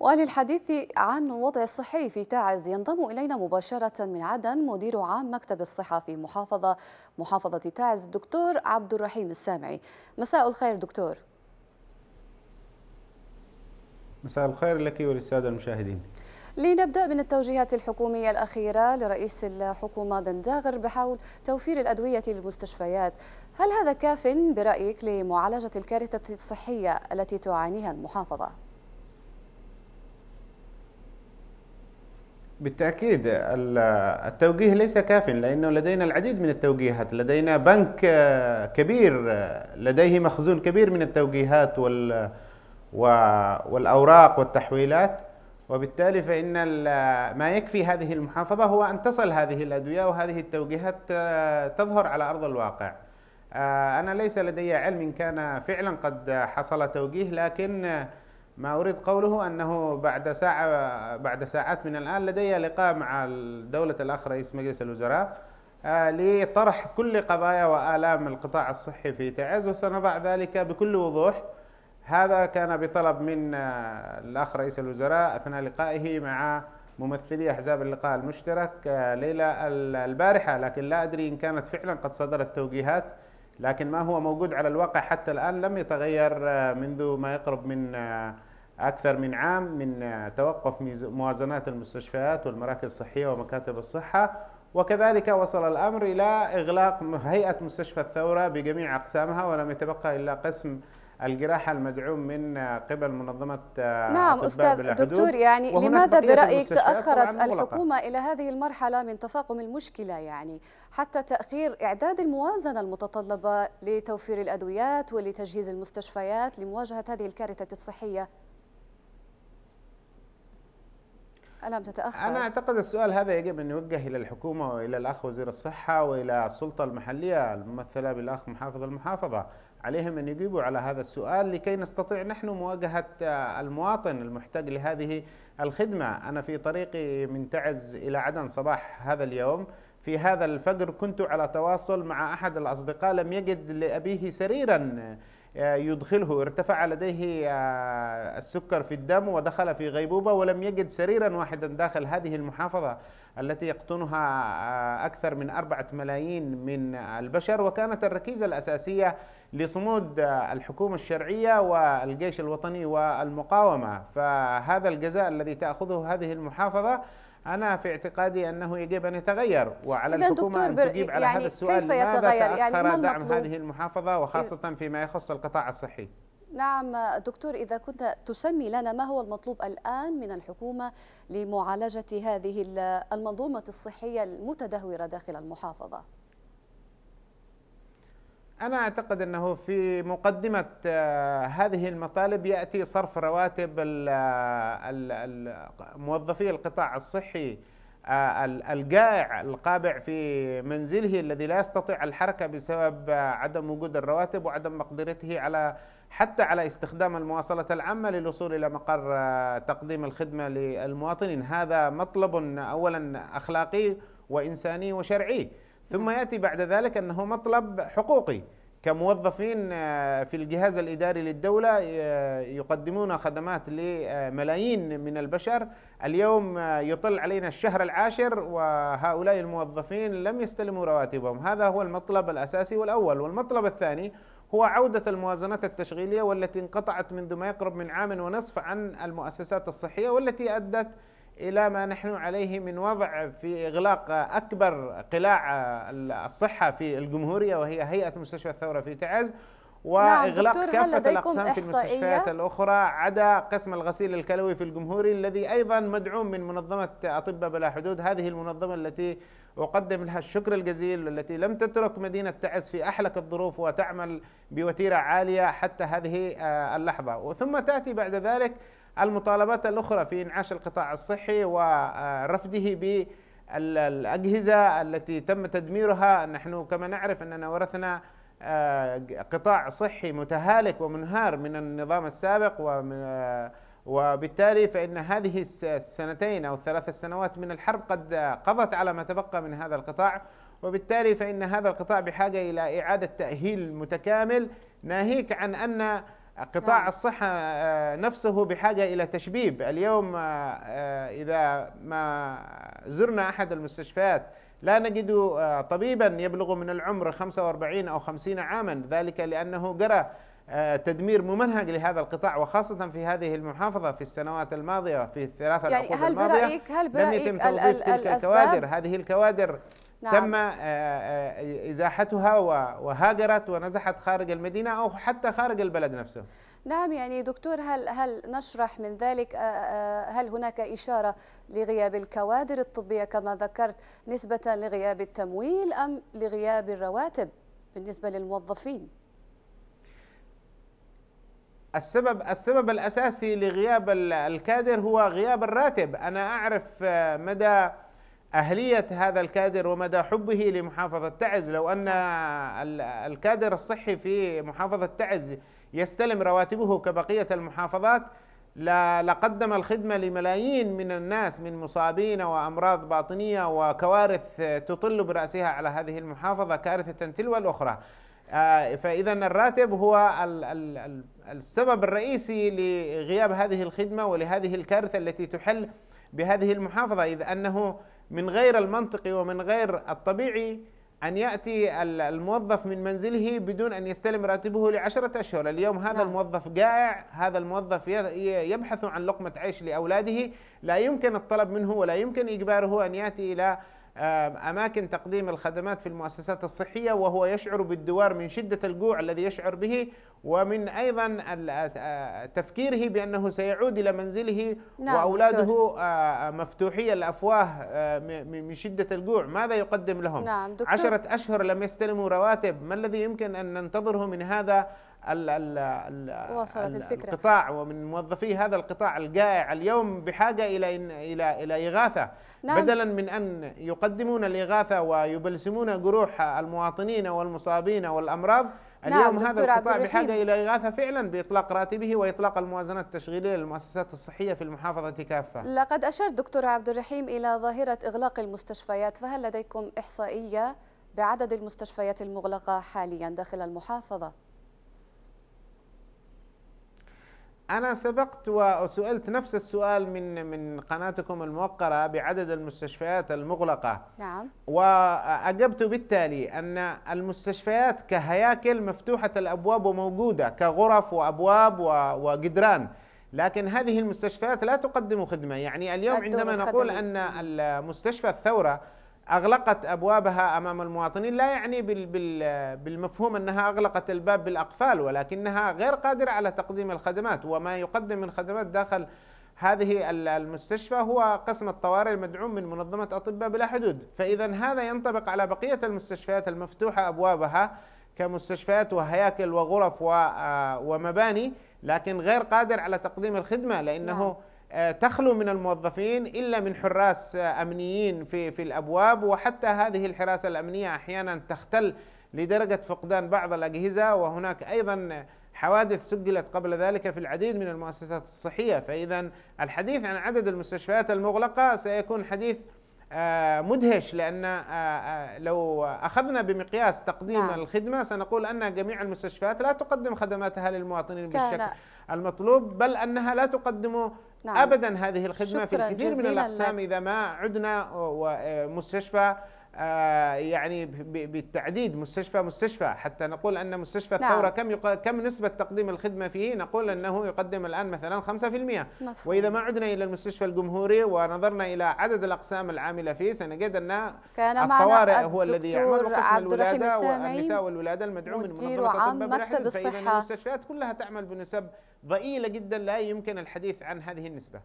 وللحديث عن وضع الصحي في تعز ينضم إلينا مباشرة من عدن مدير عام مكتب الصحة في محافظة محافظة تعز الدكتور عبد الرحيم السامعي. مساء الخير دكتور. مساء الخير لك وللسادة المشاهدين. لنبدأ من التوجيهات الحكومية الأخيرة لرئيس الحكومة بن داغر بحول توفير الأدوية للمستشفيات. هل هذا كاف برأيك لمعالجة الكارثة الصحية التي تعانيها المحافظة؟ بالتأكيد التوجيه ليس كاف لأنه لدينا العديد من التوجيهات لدينا بنك آه، كبير آه، لديه مخزون كبير من التوجيهات والأوراق والتحويلات وبالتالي فإن ما يكفي هذه المحافظة هو أن تصل هذه الأدوية وهذه التوجيهات آه، تظهر على أرض الواقع. أنا ليس لدي علم إن كان فعلا قد حصل توجيه لكن ما أريد قوله أنه بعد ساعة بعد ساعات من الآن لدي لقاء مع دولة الأخ رئيس مجلس الوزراء آه، لطرح كل قضايا وآلام القطاع الصحي في تعز وسنضع ذلك بكل وضوح. هذا كان بطلب من آه، الأخ رئيس الوزراء أثناء لقائه مع ممثلي أحزاب اللقاء المشترك آه، ليلة البارحة. لكن لا أدري إن كانت فعلا قد صدرت توجيهات. لكن ما هو موجود على الواقع حتى الآن لم يتغير منذ ما يقرب من أكثر من عام من توقف موازنات المستشفيات والمراكز الصحية ومكاتب الصحة. وكذلك وصل الأمر إلى إغلاق هيئة مستشفى الثورة بجميع أقسامها ولم يتبقى إلا قسم الجراحة المدعوم من قبل منظمة نعم أستاذ دكتور يعني لماذا برأيك تأخرت الحكومة إلى هذه المرحلة من تفاقم المشكلة؟ يعني حتى تأخير إعداد الموازنة المتطلبة لتوفير الأدويات ولتجهيز المستشفيات لمواجهة هذه الكارثة الصحية ألم تتأخر؟ أنا أعتقد السؤال هذا يجب أن يوجه إلى الحكومة وإلى الأخ وزير الصحة وإلى السلطة المحلية الممثلة بالأخ محافظ المحافظة. عليهم أن يجيبوا على هذا السؤال لكي نستطيع نحن مواجهة المواطن المحتاج لهذه الخدمة. أنا في طريقي من تعز إلى عدن صباح هذا اليوم. في هذا الفجر كنت على تواصل مع أحد الأصدقاء لم يجد لأبيه سريرا يدخله. ارتفع لديه آه، السكر في الدم ودخل في غيبوبة ولم يجد سريرا واحدا داخل هذه المحافظة. التي يقطنها آه، أكثر من أربعة ملايين من البشر. وكانت الركيزة الأساسية لصمود الحكومة الشرعية والجيش الوطني والمقاومة. فهذا الجزاء الذي تأخذه هذه المحافظة أنا في اعتقادي أنه يجب أن يتغير. وعلى الحكومة أن تجيب على يعني هذا السؤال كيف يتغير؟ لماذا تأخر يعني دعم هذه المحافظة وخاصة فيما يخص القطاع الصحي؟ نعم دكتور إذا كنت تسمي لنا ما هو المطلوب الآن من الحكومة لمعالجة هذه المنظومة الصحية المتدهورة داخل المحافظة؟ أنا أعتقد أنه في مقدمة آه، هذه المطالب يأتي صرف رواتب موظفي القطاع الصحي آه، الجائع القابع في منزله الذي لا يستطيع الحركة بسبب عدم وجود الرواتب وعدم مقدرته على حتى على استخدام المواصلة العامة للوصول إلى مقر آه، تقديم الخدمة للمواطنين. هذا مطلب أولا أخلاقي وإنساني وشرعي. ثم يأتي بعد ذلك أنه مطلب حقوقي. كموظفين آه، في الجهاز الإداري للدولة آه، يقدمون خدمات لملايين من البشر. اليوم يطل علينا الشهر العاشر وهؤلاء الموظفين لم يستلموا رواتبهم. هذا هو المطلب الأساسي والأول. والمطلب الثاني هو عودة الموازنات التشغيلية والتي انقطعت منذ ما يقرب من عام ونصف عن المؤسسات الصحية والتي أدت إلى ما نحن عليه من وضع في إغلاق أكبر قلاع الصحة في الجمهورية وهي هيئة مستشفى الثورة في تعز وإغلاق نعم كافة الأقسام في المستشفيات الأخرى عدا قسم الغسيل الكلوي في الجمهوري الذي أيضا مدعوم من منظمة أطباء بلا حدود؟ هذه المنظمة التي أقدم لها الشكر الجزيل والتي لم تترك مدينة تعز في أحلك الظروف وتعمل بوتيرة عالية حتى هذه آه، اللحظة. وثم تأتي بعد ذلك المطالبات الأخرى في إنعاش القطاع الصحي ورفده بالأجهزة التي تم تدميرها. نحن كما نعرف أننا ورثنا آه، قطاع صحي متهالك ومنهار من النظام السابق ومن وبالتالي فإن هذه السنتين أو الثلاث سنوات من الحرب قد قضت على ما تبقى من هذا القطاع وبالتالي فإن هذا القطاع بحاجة إلى إعادة تأهيل متكامل ناهيك عن أن قطاع نعم. الصحة آه، نفسه بحاجة إلى تشبيب اليوم إذا ما زرنا أحد المستشفيات لا نجد طبيبا يبلغ من العمر 45 أو 50 عاما ذلك لأنه جرى آه، تدمير ممنهج لهذا القطاع وخاصة في هذه المحافظة في السنوات الماضية في الثلاثة يعني العقود الماضية برأيك هل برأيك لم يتم توظيف تلك الكوادر هذه الكوادر نعم. تم آه، آه، إزاحتها وهاجرت ونزحت خارج المدينة أو حتى خارج البلد نفسه نعم يعني دكتور هل هل نشرح من ذلك هل هناك إشارة لغياب الكوادر الطبية كما ذكرت نسبة لغياب التمويل أم لغياب الرواتب بالنسبة للموظفين؟ السبب السبب الأساسي لغياب الكادر هو غياب الراتب. أنا أعرف آه، مدى أهلية هذا الكادر ومدى حبه لمحافظة تعز لو أن الكادر الصحي في محافظة تعز يستلم رواتبه كبقية المحافظات لقدم الخدمة لملايين من الناس من مصابين وأمراض باطنية وكوارث تطل برأسها على هذه المحافظة كارثة تلو الأخرى. آه، فاذا الراتب هو السبب الرئيسي لغياب هذه الخدمة ولهذه الكارثة التي تحل بهذه المحافظة إذ أنه من غير المنطقي ومن غير الطبيعي أن يأتي الموظف من منزله بدون أن يستلم راتبه لعشرة أشهر اليوم هذا نعم. الموظف جائع هذا الموظف يبحث عن لقمة عيش لأولاده لا يمكن الطلب منه ولا يمكن إجباره أن يأتي إلى أماكن تقديم الخدمات في المؤسسات الصحية وهو يشعر بالدوار من شدة الجوع الذي يشعر به ومن أيضا تفكيره بأنه سيعود إلى منزله نعم وأولاده دكتور. مفتوحي الأفواه من شدة الجوع ماذا يقدم لهم نعم دكتور. عشرة أشهر لم يستلموا رواتب ما الذي يمكن أن ننتظره من هذا ال ال ال وصلت الفكرة. القطاع ومن موظفي هذا القطاع الجائع اليوم بحاجة إلى إلى إلى إغاثة نعم. بدلا من أن يقدمون الإغاثة ويبلسمون جروح المواطنين والمصابين والأمراض نعم، اليوم نعم هذا القطاع بحاجة إلى إغاثة فعلا بإطلاق راتبه وإطلاق الموازنة التشغيلية للمؤسسات الصحية في المحافظة كافة لقد أشرت دكتور عبد الرحيم إلى ظاهرة إغلاق المستشفيات فهل لديكم إحصائية بعدد المستشفيات المغلقة حاليا داخل المحافظة؟ أنا سبقت وسئلت نفس السؤال من من قناتكم الموقرة بعدد المستشفيات المغلقة. نعم. وأجبت بالتالي أن المستشفيات كهياكل مفتوحة الأبواب وموجودة كغرف وأبواب وجدران. لكن هذه المستشفيات لا تقدم خدمة. يعني اليوم عندما نقول أن المستشفى الثورة أغلقت أبوابها أمام المواطنين لا يعني بالمفهوم أنها أغلقت الباب بالأقفال ولكنها غير قادرة على تقديم الخدمات وما يقدم من خدمات داخل هذه المستشفى هو قسم الطوارئ المدعوم من منظمة أطباء بلا حدود فإذا هذا ينطبق على بقية المستشفيات المفتوحة أبوابها كمستشفيات وهياكل وغرف ومباني لكن غير قادر على تقديم الخدمة لأنه نعم. آه، تخلو من الموظفين إلا من حراس آه، أمنيين في في الأبواب. وحتى هذه الحراسه الأمنية أحيانا تختل لدرجة فقدان بعض الأجهزة. وهناك أيضا حوادث سجلت قبل ذلك في العديد من المؤسسات الصحية. فاذا الحديث عن عدد المستشفيات المغلقة سيكون حديث آه، مدهش. لأن لو أخذنا بمقياس تقديم نعم. الخدمة سنقول أن جميع المستشفيات لا تقدم خدماتها للمواطنين بالشكل المطلوب بل أنها لا تقدم نعم. ابدا هذه الخدمة في الكثير من الأقسام إذا ما عدنا مستشفى آه، يعني بالتعديد مستشفى مستشفى. حتى نقول أن مستشفى نعم. الثورة كم كم نسبة تقديم الخدمة فيه؟ نقول أنه يقدم الآن مثلا 5% مفهوم. وإذا ما عدنا إلى المستشفى الجمهوري ونظرنا إلى عدد الأقسام العاملة فيه سنجد أن كان الطوارئ هو الذي يعمل قسم الولادة والنساء والولادة المدعوم من منظمة مكتب الصحة. فاذا المستشفيات كلها تعمل بنسب ضئيلة جدا لا يمكن الحديث عن هذه النسبة.